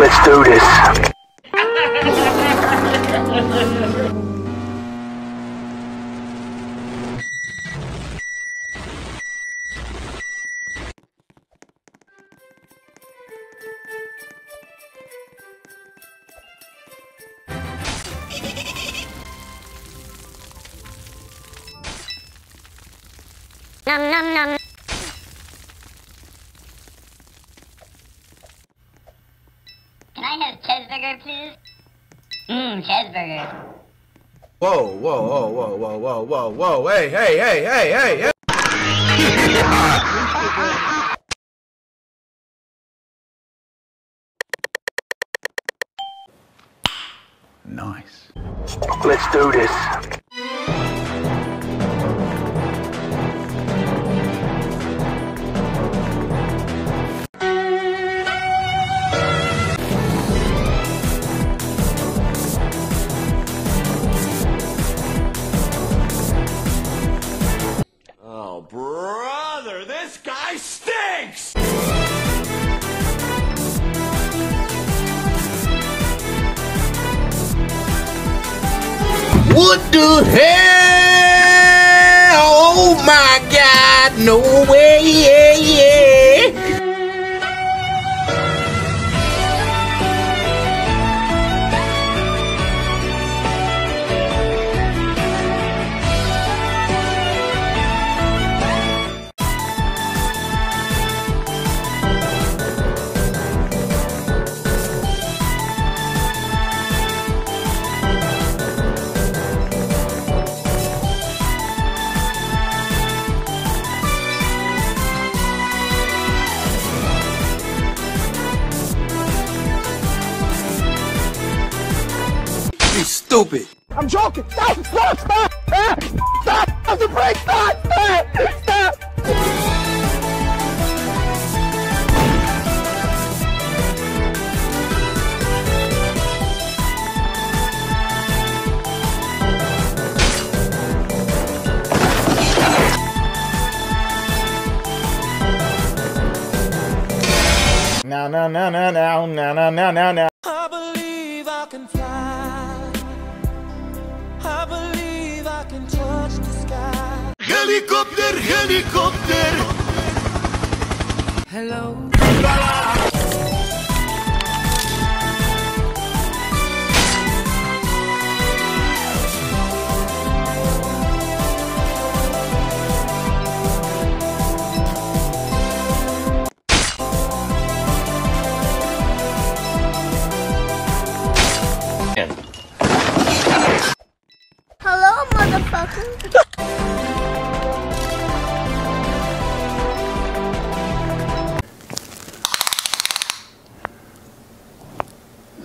Let's do this. Nom nom nom. Can I have cheeseburger, please? Mmm, cheeseburger. Whoa, whoa, whoa, whoa, whoa, whoa, whoa, whoa, hey, hey, hey, hey, hey, hey! Nice. Let's do this. Stinks! What the hell? Oh my god, no way, yeah, yeah. Stupid. I'm joking. Stop! Stop! Stop! Ah! Stop! Stop the brake! Stop! Stop! Stop! Now, now, now, now, now, now, now, now, now, now. I believe I can fly. I believe I can touch the sky. Helicopter, helicopter. Hello. Hello,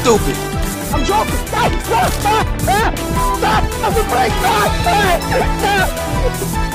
stupid. I'm joking. Stop! Stop! Stop! Ah! Stop! Stop brake! Stop! Ah! Stop!